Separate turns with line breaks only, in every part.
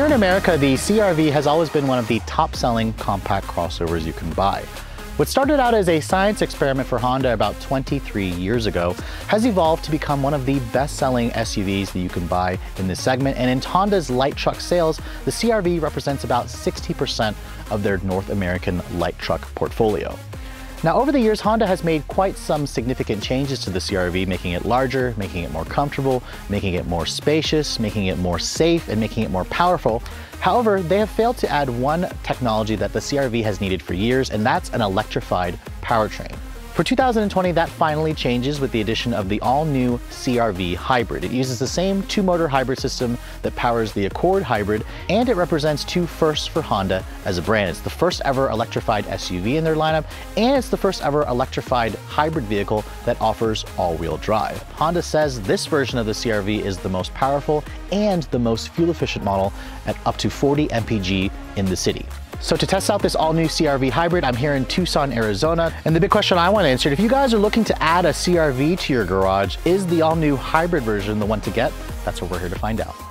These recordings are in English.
Here in America, the CRV has always been one of the top selling compact crossovers you can buy. What started out as a science experiment for Honda about 23 years ago has evolved to become one of the best-selling SUVs that you can buy in this segment. And in Honda's light truck sales, the CRV represents about 60% of their North American light truck portfolio. Now over the years, Honda has made quite some significant changes to the CRV, making it larger, making it more comfortable, making it more spacious, making it more safe, and making it more powerful. However, they have failed to add one technology that the CRV has needed for years, and that's an electrified powertrain. For 2020, that finally changes with the addition of the all-new CRV Hybrid. It uses the same two-motor hybrid system that powers the Accord Hybrid, and it represents two firsts for Honda as a brand. It's the first ever electrified SUV in their lineup, and it's the first ever electrified hybrid vehicle that offers all-wheel drive. Honda says this version of the CRV is the most powerful and the most fuel-efficient model at up to 40 mpg in the city. So to test out this all new CRV hybrid, I'm here in Tucson, Arizona. And the big question I want to answer, if you guys are looking to add a CRV to your garage, is the all new hybrid version the one to get? That's what we're here to find out.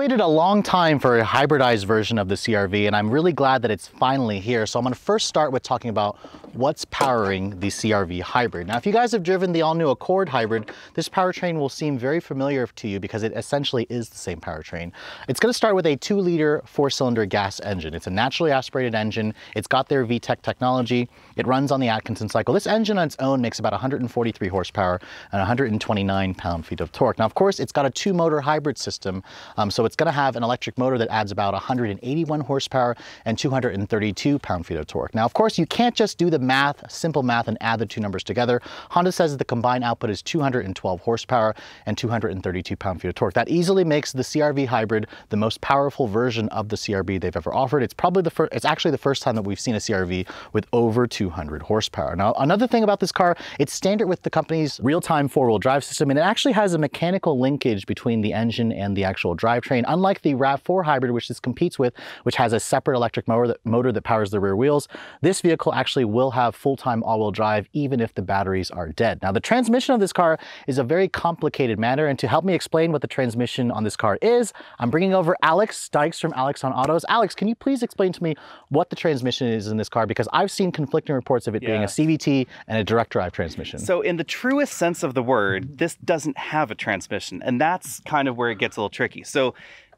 Waited a long time for a hybridized version of the CRV and I'm really glad that it's finally here. So I'm gonna first start with talking about what's powering the CRV hybrid. Now if you guys have driven the all new Accord hybrid, this powertrain will seem very familiar to you because it essentially is the same powertrain. It's gonna start with a two liter four cylinder gas engine. It's a naturally aspirated engine. It's got their VTEC technology. It runs on the Atkinson cycle. This engine on its own makes about 143 horsepower and 129 pound feet of torque. Now of course it's got a two motor hybrid system um, so it's gonna have an electric motor that adds about 181 horsepower and 232 pound-feet of torque. Now, of course, you can't just do the math, simple math, and add the two numbers together. Honda says that the combined output is 212 horsepower and 232 pound-feet of torque. That easily makes the CRV Hybrid the most powerful version of the CRV they've ever offered. It's probably the first, it's actually the first time that we've seen a CRV with over 200 horsepower. Now, another thing about this car, it's standard with the company's real-time four-wheel drive system, and it actually has a mechanical linkage between the engine and the actual drivetrain, unlike the RAV4 hybrid, which this competes with, which has a separate electric motor that, motor that powers the rear wheels. This vehicle actually will have full-time all-wheel drive, even if the batteries are dead. Now, the transmission of this car is a very complicated matter, and to help me explain what the transmission on this car is, I'm bringing over Alex Dykes from Alex on Autos. Alex, can you please explain to me what the transmission is in this car? Because I've seen conflicting reports of it yeah. being a CVT and a direct drive transmission.
So in the truest sense of the word, this doesn't have a transmission, and that's kind of where it gets a little tricky. So so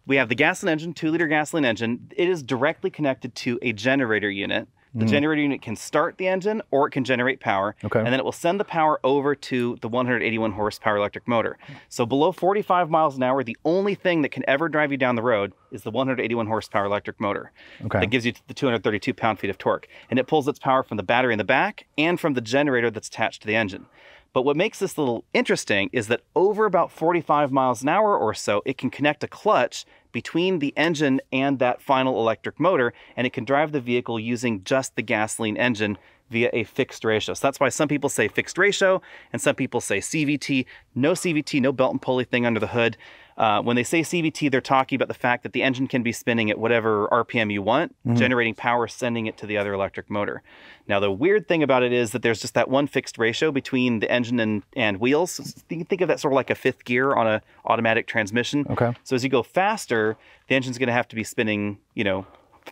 we have the gasoline engine, two liter gasoline engine. It is directly connected to a generator unit. The mm. generator unit can start the engine or it can generate power. Okay. And then it will send the power over to the 181 horsepower electric motor. So below 45 miles an hour, the only thing that can ever drive you down the road is the 181 horsepower electric motor. Okay. That gives you the 232 pound feet of torque. And it pulls its power from the battery in the back and from the generator that's attached to the engine. But what makes this a little interesting is that over about 45 miles an hour or so, it can connect a clutch between the engine and that final electric motor, and it can drive the vehicle using just the gasoline engine via a fixed ratio. So that's why some people say fixed ratio and some people say CVT. No CVT, no belt and pulley thing under the hood. Uh, when they say CVT, they're talking about the fact that the engine can be spinning at whatever RPM you want, mm-hmm. generating power, sending it to the other electric motor. Now, the weird thing about it is that there's just that one fixed ratio between the engine and, and wheels. So you can think of that sort of like a fifth gear on an automatic transmission. Okay. So as you go faster, the engine's going to have to be spinning, you know,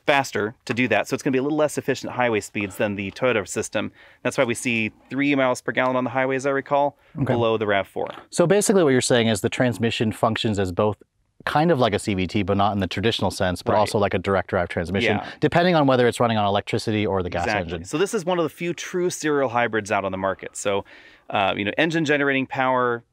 faster to do that. So it's going to be a little less efficient highway speeds than the Toyota system. That's why we see three miles per gallon on the highway, as I recall, okay. below the RAV4.
So basically what you're saying is the transmission functions as both kind of like a CVT, but not in the traditional sense, but right. also like a direct drive transmission, yeah. depending on whether it's running on electricity or the gas
exactly.
engine.
So this is one of the few true serial hybrids out on the market. So, uh, you know, engine generating power,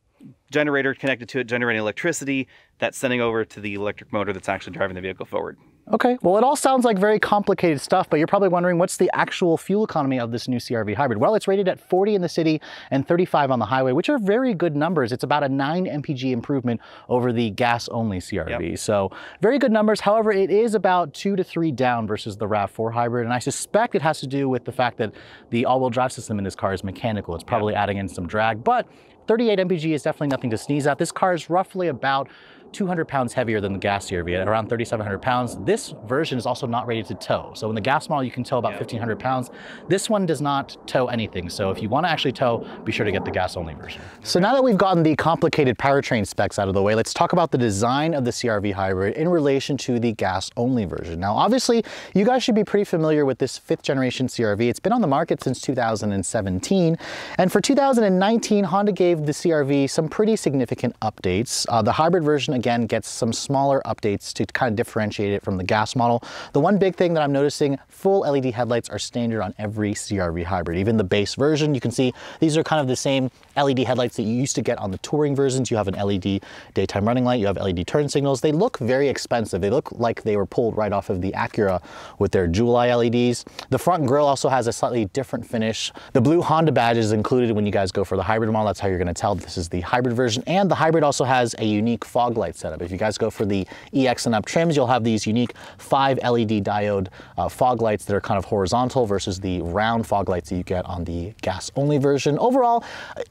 generator connected to it, generating electricity, that's sending over to the electric motor that's actually driving the vehicle forward.
Okay, well, it all sounds like very complicated stuff, but you're probably wondering what's the actual fuel economy of this new CRV hybrid? Well, it's rated at 40 in the city and 35 on the highway, which are very good numbers. It's about a 9 mpg improvement over the gas-only CRV. Yep. So very good numbers. However, it is about 2 to 3 down versus the RAV4 hybrid, and I suspect it has to do with the fact that the all-wheel drive system in this car is mechanical. It's probably yep. adding in some drag, but 38 mpg is definitely nothing to sneeze at. This car is roughly about 200 pounds heavier than the gas CRV at around 3,700 pounds. This version is also not rated to tow. So in the gas model, you can tow about 1,500 pounds. This one does not tow anything. So if you want to actually tow, be sure to get the gas only version. So now that we've gotten the complicated powertrain specs out of the way, let's talk about the design of the CRV hybrid in relation to the gas only version. Now, obviously, you guys should be pretty familiar with this fifth generation CRV. It's been on the market since 2017. And for 2019, Honda gave the CRV some pretty significant updates. Uh, the hybrid version, again, gets some smaller updates to kind of differentiate it from the gas model. The one big thing that I'm noticing, full LED headlights are standard on every CRV hybrid. Even the base version, you can see these are kind of the same LED headlights that you used to get on the touring versions. You have an LED daytime running light, you have LED turn signals. They look very expensive. They look like they were pulled right off of the Acura with their jewel eye LEDs. The front grille also has a slightly different finish. The blue Honda badge is included when you guys go for the hybrid model. That's how you're gonna tell this is the hybrid version. And the hybrid also has a unique fog light setup. If you guys go for the EX and up trims, you'll have these unique five LED diode uh, fog lights that are kind of horizontal versus the round fog lights that you get on the gas only version. Overall,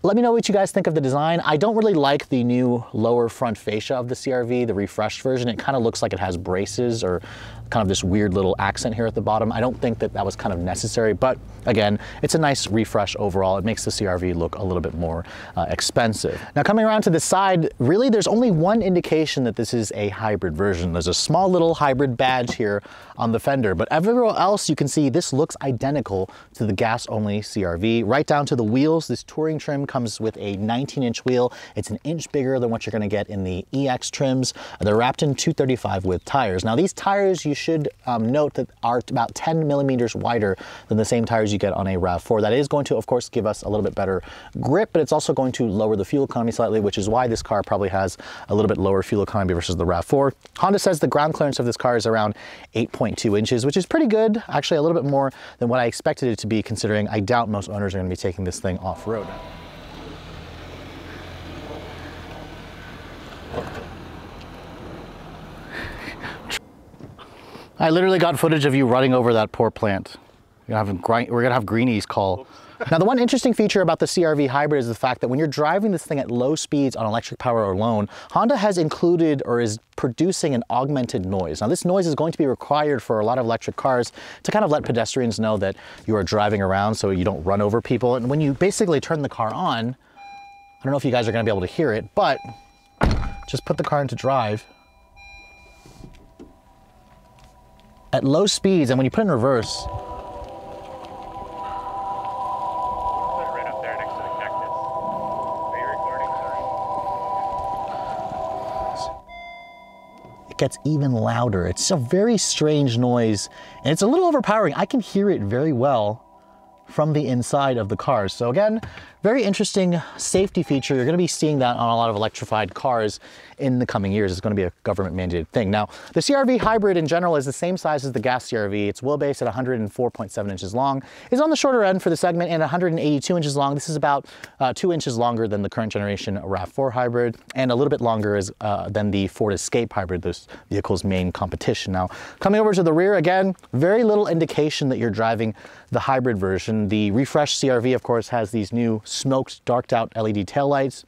let me know what you guys think of the design. I don't really like the new lower front fascia of the CRV, the refreshed version. It kind of looks like it has braces or kind of this weird little accent here at the bottom. I don't think that that was kind of necessary, but again, it's a nice refresh overall. It makes the CRV look a little bit more uh, expensive. Now coming around to the side, really there's only one indication that this is a hybrid version. There's a small little hybrid badge here on the fender, but everywhere else you can see this looks identical to the gas only CRV. Right down to the wheels, this touring trim comes with a 19 inch wheel. It's an inch bigger than what you're gonna get in the EX trims. They're wrapped in 235 with tires. Now these tires you should um, note that are about 10 millimeters wider than the same tires you get on a RAV4. That is going to, of course, give us a little bit better grip, but it's also going to lower the fuel economy slightly, which is why this car probably has a little bit lower fuel economy versus the RAV4. Honda says the ground clearance of this car is around 8.2 inches, which is pretty good. Actually, a little bit more than what I expected it to be, considering I doubt most owners are going to be taking this thing off-road. I literally got footage of you running over that poor plant. We're gonna have, we're gonna have greenies call. now the one interesting feature about the CRV hybrid is the fact that when you're driving this thing at low speeds on electric power alone, Honda has included or is producing an augmented noise. Now this noise is going to be required for a lot of electric cars to kind of let pedestrians know that you are driving around so you don't run over people. And when you basically turn the car on, I don't know if you guys are gonna be able to hear it, but just put the car into drive at low speeds, and when you put it in reverse, it gets even louder. It's a very strange noise, and it's a little overpowering. I can hear it very well from the inside of the cars. So again, very interesting safety feature. You're gonna be seeing that on a lot of electrified cars in the coming years. It's gonna be a government mandated thing. Now, the CRV hybrid in general is the same size as the gas CRV. It's wheelbase at 104.7 inches long. Is on the shorter end for the segment and 182 inches long. This is about uh, two inches longer than the current generation RAV4 hybrid and a little bit longer is, uh, than the Ford Escape hybrid, this vehicle's main competition. Now, coming over to the rear again, very little indication that you're driving the hybrid version. The refreshed CRV, of course, has these new smoked, darked out LED taillights.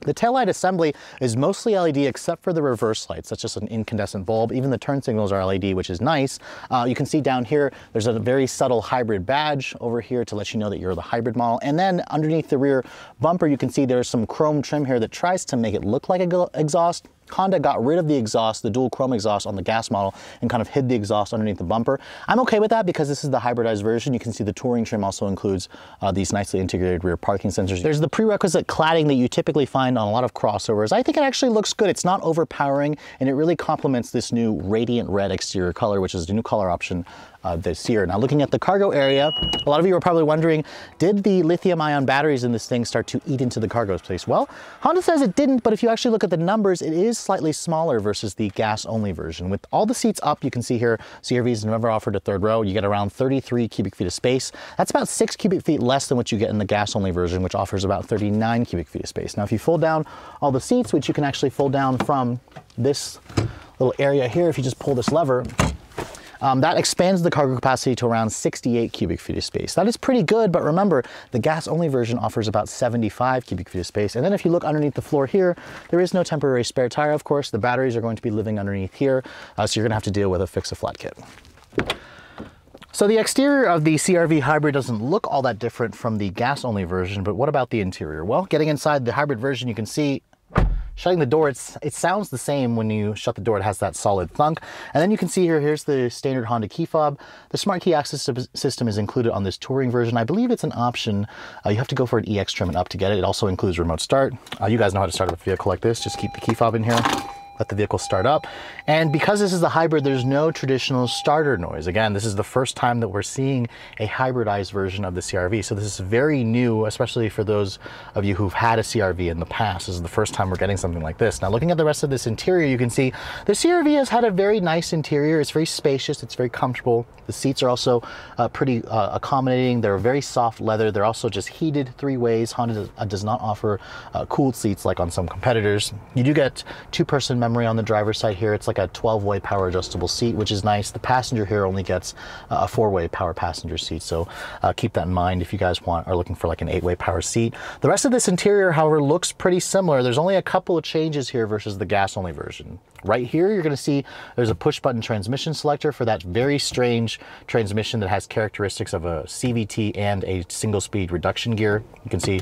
The taillight assembly is mostly LED except for the reverse lights. That's just an incandescent bulb. Even the turn signals are LED, which is nice. Uh, you can see down here, there's a very subtle hybrid badge over here to let you know that you're the hybrid model. And then underneath the rear bumper, you can see there's some chrome trim here that tries to make it look like a exhaust, Honda got rid of the exhaust, the dual chrome exhaust on the gas model and kind of hid the exhaust underneath the bumper. I'm okay with that because this is the hybridized version. You can see the touring trim also includes uh, these nicely integrated rear parking sensors. There's the prerequisite cladding that you typically find on a lot of crossovers. I think it actually looks good. It's not overpowering and it really complements this new radiant red exterior color, which is the new color option uh, this year. Now looking at the cargo area, a lot of you are probably wondering, did the lithium ion batteries in this thing start to eat into the cargo space? Well, Honda says it didn't, but if you actually look at the numbers, it is slightly smaller versus the gas only version. With all the seats up, you can see here, CRV's never offered a third row. You get around 33 cubic feet of space. That's about six cubic feet less than what you get in the gas only version, which offers about 39 cubic feet of space. Now, if you fold down all the seats, which you can actually fold down from this little area here, if you just pull this lever, Um, that expands the cargo capacity to around 68 cubic feet of space. That is pretty good, but remember, the gas-only version offers about 75 cubic feet of space. And then if you look underneath the floor here, there is no temporary spare tire, of course. The batteries are going to be living underneath here, uh, so you're gonna have to deal with a fix-a-flat kit. So the exterior of the CRV Hybrid doesn't look all that different from the gas-only version, but what about the interior? Well, getting inside the hybrid version, you can see shutting the door, it's, it sounds the same when you shut the door. It has that solid thunk. And then you can see here, here's the standard Honda key fob. The smart key access system is included on this touring version. I believe it's an option. Uh, you have to go for an EX trim and up to get it. It also includes remote start. Uh, you guys know how to start up a vehicle like this. Just keep the key fob in here let the vehicle start up. And because this is a hybrid, there's no traditional starter noise. Again, this is the first time that we're seeing a hybridized version of the CRV. So this is very new, especially for those of you who've had a CRV in the past. This is the first time we're getting something like this. Now, looking at the rest of this interior, you can see the CRV has had a very nice interior. It's very spacious. It's very comfortable. The seats are also uh, pretty uh, accommodating. They're very soft leather. They're also just heated three ways. Honda does, uh, does not offer uh, cooled seats like on some competitors. You do get two-person memory on the driver's side here. It's like a 12-way power adjustable seat, which is nice. The passenger here only gets uh, a four-way power passenger seat, so uh, keep that in mind if you guys want are looking for like an eight-way power seat. The rest of this interior, however, looks pretty similar. There's only a couple of changes here versus the gas-only version. Right here, you're gonna see there's a push button transmission selector for that very strange transmission that has characteristics of a CVT and a single speed reduction gear. You can see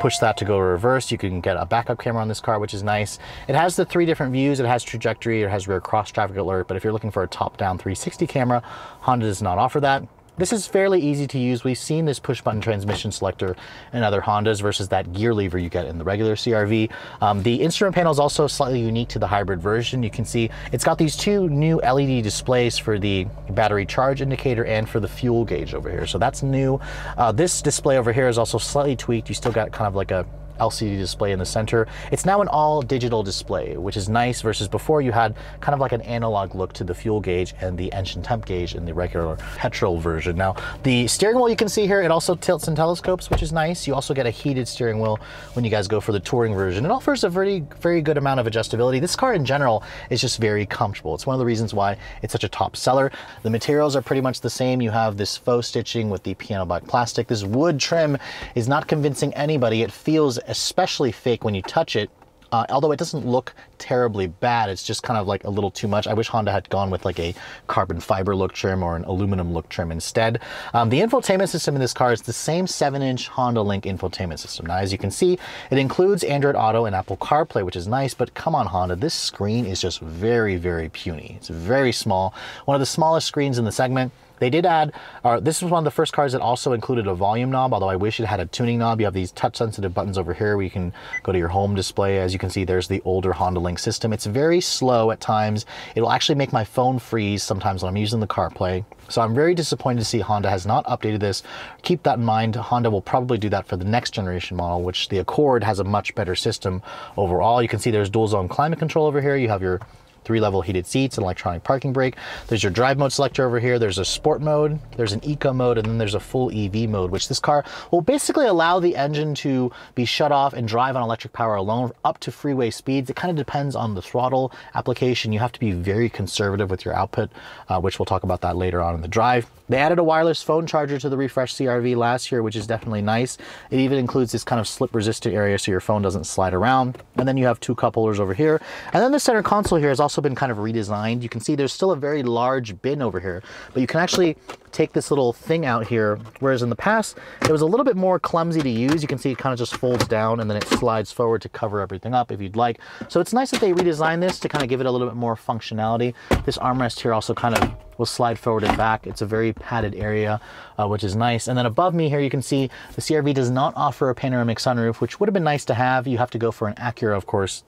push that to go reverse. You can get a backup camera on this car, which is nice. It has the three different views. It has trajectory, it has rear cross traffic alert, but if you're looking for a top down 360 camera, Honda does not offer that. This is fairly easy to use. We've seen this push button transmission selector in other Hondas versus that gear lever you get in the regular CRV. Um, the instrument panel is also slightly unique to the hybrid version. You can see it's got these two new LED displays for the battery charge indicator and for the fuel gauge over here. So that's new. Uh, this display over here is also slightly tweaked. You still got kind of like a LCD display in the center. It's now an all digital display, which is nice versus before you had kind of like an analog look to the fuel gauge and the engine temp gauge in the regular petrol version. Now, the steering wheel you can see here, it also tilts and telescopes, which is nice. You also get a heated steering wheel when you guys go for the touring version. It offers a very, very good amount of adjustability. This car in general is just very comfortable. It's one of the reasons why it's such a top seller. The materials are pretty much the same. You have this faux stitching with the piano black plastic. This wood trim is not convincing anybody. It feels especially fake when you touch it. Uh, although it doesn't look terribly bad, it's just kind of like a little too much. I wish Honda had gone with like a carbon fiber look trim or an aluminum look trim instead. Um, the infotainment system in this car is the same 7-inch Honda Link infotainment system. Now, as you can see, it includes Android Auto and Apple CarPlay, which is nice, but come on, Honda, this screen is just very, very puny. It's very small, one of the smallest screens in the segment. They did add, uh, this was one of the first cars that also included a volume knob, although I wish it had a tuning knob. You have these touch sensitive buttons over here where you can go to your home display. As you can see, there's the older Honda Link system. It's very slow at times. It'll actually make my phone freeze sometimes when I'm using the CarPlay. So I'm very disappointed to see Honda has not updated this. Keep that in mind. Honda will probably do that for the next generation model, which the Accord has a much better system overall. You can see there's dual zone climate control over here. You have your three level heated seats, an electronic parking brake. There's your drive mode selector over here. There's a sport mode, there's an eco mode, and then there's a full EV mode, which this car will basically allow the engine to be shut off and drive on electric power alone up to freeway speeds. It kind of depends on the throttle application. You have to be very conservative with your output, uh, which we'll talk about that later on in the drive. They added a wireless phone charger to the refresh CRV last year, which is definitely nice. It even includes this kind of slip resistant area so your phone doesn't slide around. And then you have two cup holders over here. And then the center console here has also been kind of redesigned. You can see there's still a very large bin over here, but you can actually take this little thing out here, whereas in the past, it was a little bit more clumsy to use. You can see it kind of just folds down and then it slides forward to cover everything up if you'd like. So it's nice that they redesigned this to kind of give it a little bit more functionality. This armrest here also kind of will slide forward and back. It's a very padded area, uh, which is nice. And then above me here, you can see the CRV does not offer a panoramic sunroof, which would have been nice to have. You have to go for an Acura, of course,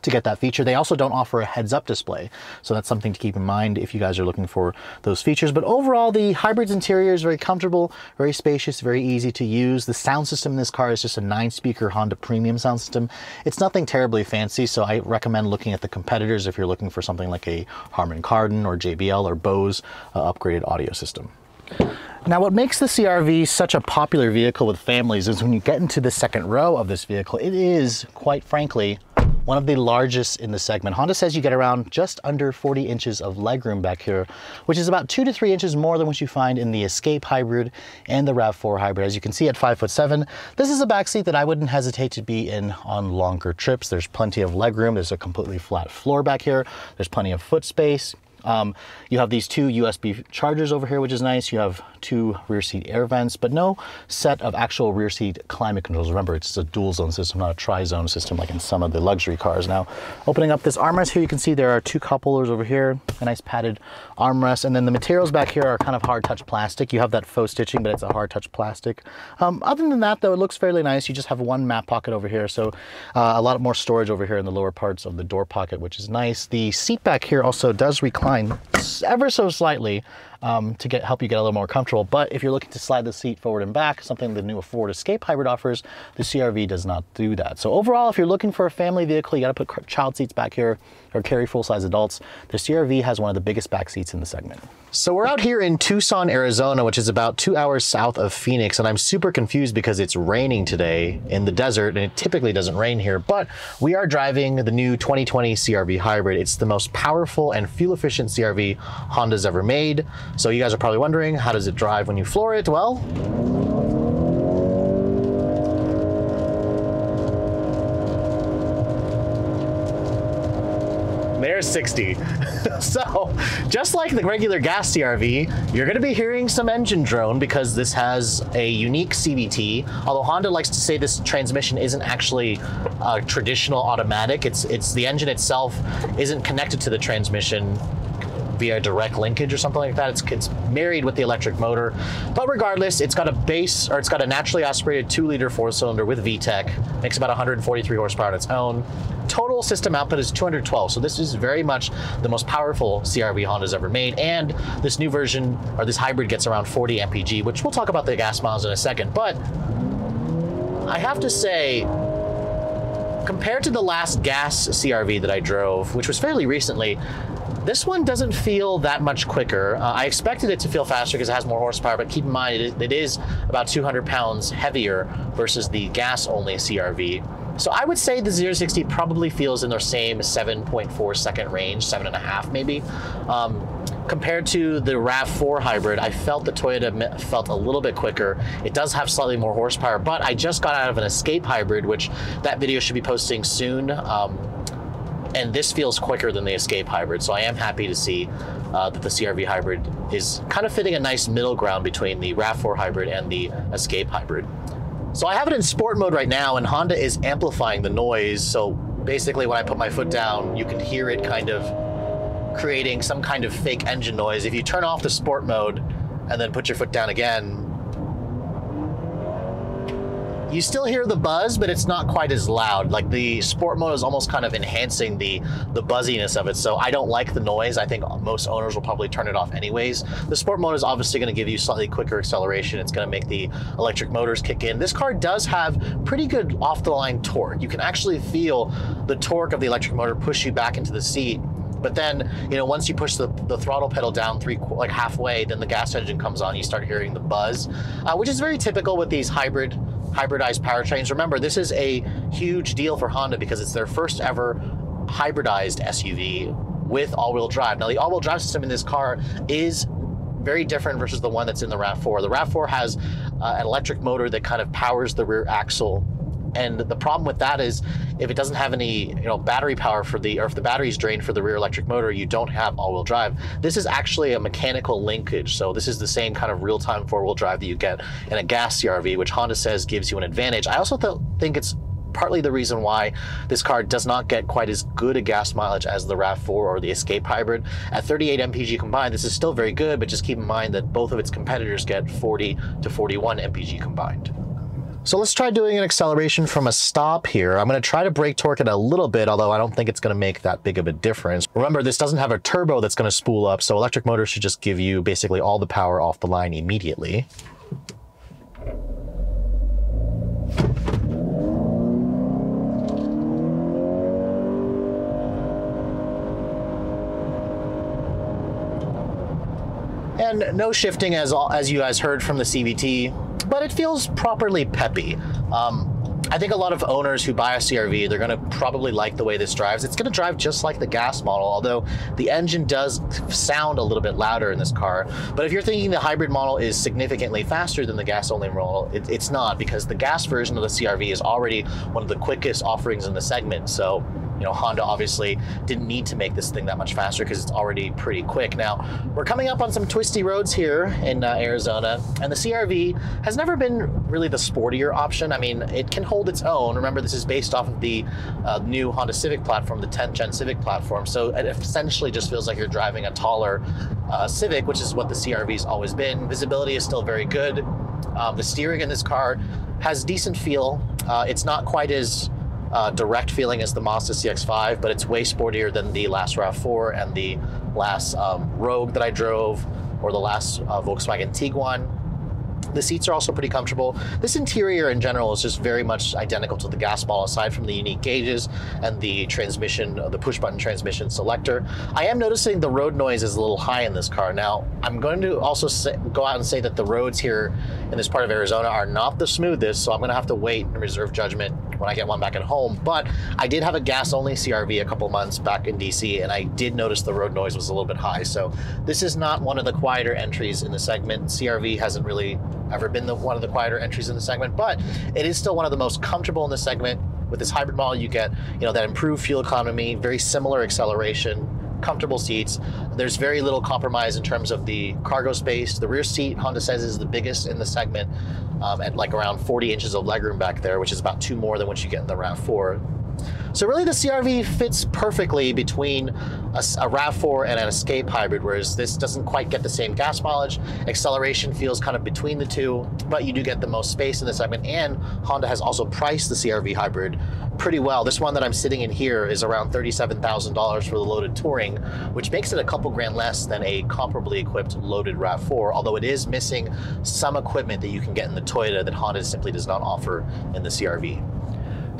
to get that feature. They also don't offer a heads-up display, so that's something to keep in mind if you guys are looking for those features. But overall, the hybrid's interior is very comfortable, very spacious, very easy to use. The sound system in this car is just a nine-speaker Honda premium sound system. It's nothing terribly fancy, so I recommend looking at the competitors if you're looking for something like a Harman Kardon or JBL or Bose uh, upgraded audio system. Now what makes the CRV such a popular vehicle with families is when you get into the second row of this vehicle, it is, quite frankly, one of the largest in the segment. Honda says you get around just under 40 inches of legroom back here, which is about two to three inches more than what you find in the Escape Hybrid and the RAV4 Hybrid. As you can see at five foot seven, this is a backseat that I wouldn't hesitate to be in on longer trips. There's plenty of legroom. There's a completely flat floor back here. There's plenty of foot space. Um, you have these two USB chargers over here, which is nice. You have two rear seat air vents, but no set of actual rear seat climate controls. Remember, it's a dual zone system, not a tri-zone system like in some of the luxury cars. Now, opening up this armrest here, you can see there are two cup holders over here, a nice padded armrest, and then the materials back here are kind of hard touch plastic. You have that faux stitching, but it's a hard touch plastic. Um, other than that, though, it looks fairly nice. You just have one map pocket over here, so uh, a lot more storage over here in the lower parts of the door pocket, which is nice. The seat back here also does recline ever so slightly um, to get help you get a little more comfortable. But if you're looking to slide the seat forward and back, something the new Ford Escape Hybrid offers, the CRV does not do that. So overall, if you're looking for a family vehicle, you got to put child seats back here or carry full-size adults. The CRV has one of the biggest back seats in the segment. So we're out here in Tucson, Arizona, which is about two hours south of Phoenix, and I'm super confused because it's raining today in the desert, and it typically doesn't rain here, but we are driving the new 2020 CRV Hybrid. It's the most powerful and fuel-efficient CRV Honda's ever made. So you guys are probably wondering, how does it drive when you floor it? Well, there's 60. so just like the regular gas CRV, you're gonna be hearing some engine drone because this has a unique CVT. Although Honda likes to say this transmission isn't actually a traditional automatic, it's, it's the engine itself isn't connected to the transmission via direct linkage or something like that. It's, it's married with the electric motor. But regardless, it's got a base, or it's got a naturally aspirated two liter four cylinder with VTEC, makes about 143 horsepower on its own. Total system output is 212. So this is very much the most powerful CRV Honda's ever made. And this new version, or this hybrid gets around 40 mpg, which we'll talk about the gas miles in a second. But I have to say, compared to the last gas CRV that I drove, which was fairly recently, this one doesn't feel that much quicker. Uh, I expected it to feel faster because it has more horsepower, but keep in mind it is, it is about 200 pounds heavier versus the gas-only CRV. So I would say the 060 probably feels in their same 7.4 second range, seven and a half maybe. Um, compared to the RAV4 hybrid, I felt the Toyota felt a little bit quicker. It does have slightly more horsepower, but I just got out of an Escape hybrid, which that video should be posting soon. Um, and this feels quicker than the Escape Hybrid. So I am happy to see uh, that the CRV Hybrid is kind of fitting a nice middle ground between the RAV4 Hybrid and the Escape Hybrid. So I have it in sport mode right now and Honda is amplifying the noise. So basically when I put my foot down, you can hear it kind of creating some kind of fake engine noise. If you turn off the sport mode and then put your foot down again, you still hear the buzz, but it's not quite as loud. Like the sport mode is almost kind of enhancing the the buzziness of it. So I don't like the noise. I think most owners will probably turn it off anyways. The sport mode is obviously going to give you slightly quicker acceleration. It's going to make the electric motors kick in. This car does have pretty good off the line torque. You can actually feel the torque of the electric motor push you back into the seat but then, you know, once you push the, the throttle pedal down three, like halfway, then the gas engine comes on, you start hearing the buzz, uh, which is very typical with these hybrid hybridized powertrains. Remember, this is a huge deal for Honda because it's their first ever hybridized SUV with all-wheel drive. Now, the all-wheel drive system in this car is very different versus the one that's in the RAV4. The RAV4 has uh, an electric motor that kind of powers the rear axle and the problem with that is if it doesn't have any, you know, battery power for the, or if the battery is drained for the rear electric motor, you don't have all-wheel drive. This is actually a mechanical linkage. So this is the same kind of real-time four-wheel drive that you get in a gas CRV, which Honda says gives you an advantage. I also th think it's partly the reason why this car does not get quite as good a gas mileage as the RAV4 or the Escape Hybrid. At 38 mpg combined, this is still very good, but just keep in mind that both of its competitors get 40 to 41 mpg combined. So let's try doing an acceleration from a stop here. I'm going to try to brake torque it a little bit, although I don't think it's going to make that big of a difference. Remember, this doesn't have a turbo that's going to spool up, so electric motors should just give you basically all the power off the line immediately. And no shifting as, as you guys heard from the CVT but it feels properly peppy. Um, I think a lot of owners who buy a CRV, they're going to probably like the way this drives. It's going to drive just like the gas model, although the engine does sound a little bit louder in this car. But if you're thinking the hybrid model is significantly faster than the gas-only model, it, it's not because the gas version of the CRV is already one of the quickest offerings in the segment. So you know, Honda obviously didn't need to make this thing that much faster because it's already pretty quick. Now, we're coming up on some twisty roads here in uh, Arizona, and the CRV has never been really the sportier option. I mean, it can hold its own. Remember, this is based off of the uh, new Honda Civic platform, the 10th gen Civic platform. So it essentially just feels like you're driving a taller uh, Civic, which is what the CRV's always been. Visibility is still very good. Um, the steering in this car has decent feel. Uh, it's not quite as uh, direct feeling as the Mazda CX-5, but it's way sportier than the last RAV4 and the last um, Rogue that I drove, or the last uh, Volkswagen Tiguan. The seats are also pretty comfortable. This interior in general is just very much identical to the gas model, aside from the unique gauges and the transmission, the push button transmission selector. I am noticing the road noise is a little high in this car. Now, I'm going to also say, go out and say that the roads here in this part of Arizona are not the smoothest, so I'm gonna have to wait and reserve judgment when I get one back at home. But I did have a gas only CRV a couple months back in DC, and I did notice the road noise was a little bit high. So this is not one of the quieter entries in the segment. CRV hasn't really ever been the, one of the quieter entries in the segment, but it is still one of the most comfortable in the segment. With this hybrid model, you get you know that improved fuel economy, very similar acceleration, comfortable seats. There's very little compromise in terms of the cargo space. The rear seat, Honda says, is the biggest in the segment um, at like around 40 inches of legroom back there, which is about two more than what you get in the RAV4. So really the CRV fits perfectly between a, a, RAV4 and an Escape hybrid, whereas this doesn't quite get the same gas mileage. Acceleration feels kind of between the two, but you do get the most space in the segment. And Honda has also priced the CRV hybrid pretty well. This one that I'm sitting in here is around $37,000 for the loaded Touring, which makes it a couple grand less than a comparably equipped loaded RAV4, although it is missing some equipment that you can get in the Toyota that Honda simply does not offer in the CRV.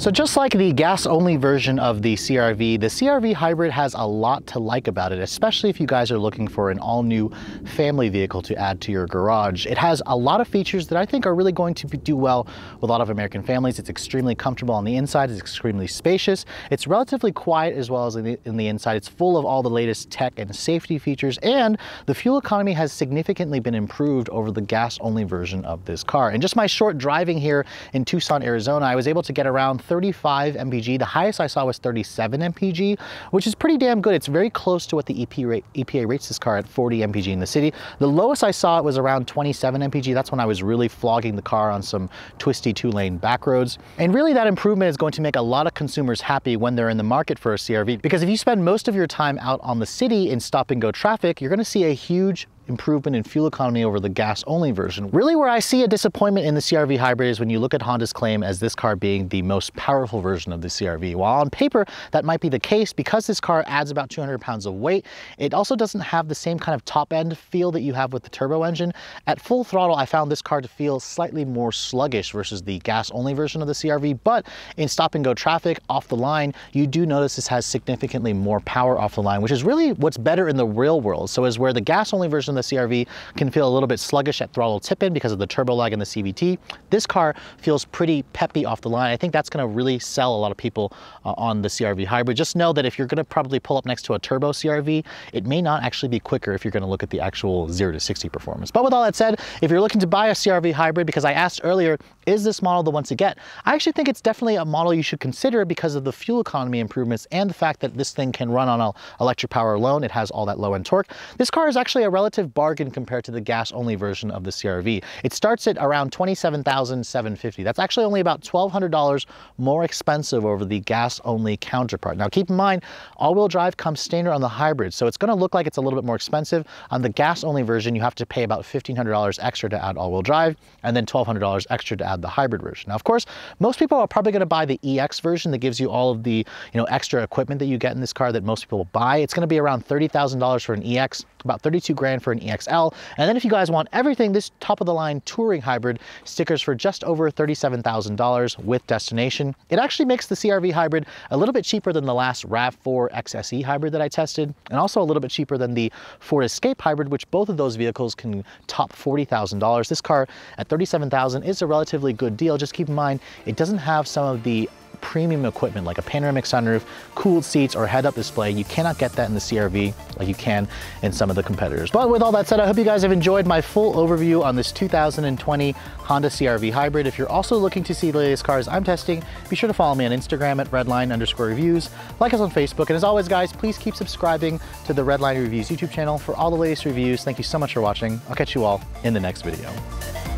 So just like the gas-only version of the CRV, the CRV Hybrid has a lot to like about it, especially if you guys are looking for an all-new family vehicle to add to your garage. It has a lot of features that I think are really going to do well with a lot of American families. It's extremely comfortable on the inside, it's extremely spacious, it's relatively quiet as well as in the, in the inside. It's full of all the latest tech and safety features, and the fuel economy has significantly been improved over the gas-only version of this car. In just my short driving here in Tucson, Arizona, I was able to get around 35 mpg. The highest I saw was 37 mpg, which is pretty damn good. It's very close to what the rate, EPA rates this car at 40 mpg in the city. The lowest I saw it was around 27 mpg. That's when I was really flogging the car on some twisty two-lane back roads. And really that improvement is going to make a lot of consumers happy when they're in the market for a CRV because if you spend most of your time out on the city in stop and go traffic, you're going to see a huge improvement in fuel economy over the gas-only version. Really where I see a disappointment in the CRV Hybrid is when you look at Honda's claim as this car being the most powerful version of the CRV. While on paper that might be the case, because this car adds about 200 pounds of weight, it also doesn't have the same kind of top-end feel that you have with the turbo engine. At full throttle, I found this car to feel slightly more sluggish versus the gas-only version of the CRV, but in stop-and-go traffic, off the line, you do notice this has significantly more power off the line, which is really what's better in the real world. So as where the gas-only version the CRV can feel a little bit sluggish at throttle tip-in because of the turbo lag in the CVT. This car feels pretty peppy off the line. I think that's gonna really sell a lot of people uh, on the CRV Hybrid. Just know that if you're gonna probably pull up next to a turbo CRV, it may not actually be quicker if you're gonna look at the actual 0 to 60 performance. But with all that said, if you're looking to buy a CRV Hybrid, because I asked earlier, is this model the one to get? I actually think it's definitely a model you should consider because of the fuel economy improvements and the fact that this thing can run on electric power alone. It has all that low end torque. This car is actually a relative relative bargain compared to the gas-only version of the CRV. It starts at around $27,750. That's actually only about $1,200 more expensive over the gas-only counterpart. Now keep in mind, all-wheel drive comes standard on the hybrid, so it's gonna look like it's a little bit more expensive. On the gas-only version, you have to pay about $1,500 extra to add all-wheel drive, and then $1,200 extra to add the hybrid version. Now, of course, most people are probably gonna buy the EX version that gives you all of the you know, extra equipment that you get in this car that most people buy. It's gonna be around $30,000 for an EX, about 32 grand for an EXL. And then if you guys want everything, this top of the line touring hybrid stickers for just over $37,000 with destination. It actually makes the CRV hybrid a little bit cheaper than the last RAV4 XSE hybrid that I tested, and also a little bit cheaper than the Ford Escape hybrid, which both of those vehicles can top $40,000. This car at 37,000 is a relatively good deal. Just keep in mind, it doesn't have some of the premium equipment like a panoramic sunroof, cooled seats, or head-up display. You cannot get that in the CRV like you can in some of the competitors. But with all that said, I hope you guys have enjoyed my full overview on this 2020 Honda CRV Hybrid. If you're also looking to see the latest cars I'm testing, be sure to follow me on Instagram at redline underscore reviews, like us on Facebook, and as always guys, please keep subscribing to the Redline Reviews YouTube channel for all the latest reviews. Thank you so much for watching. I'll catch you all in the next video.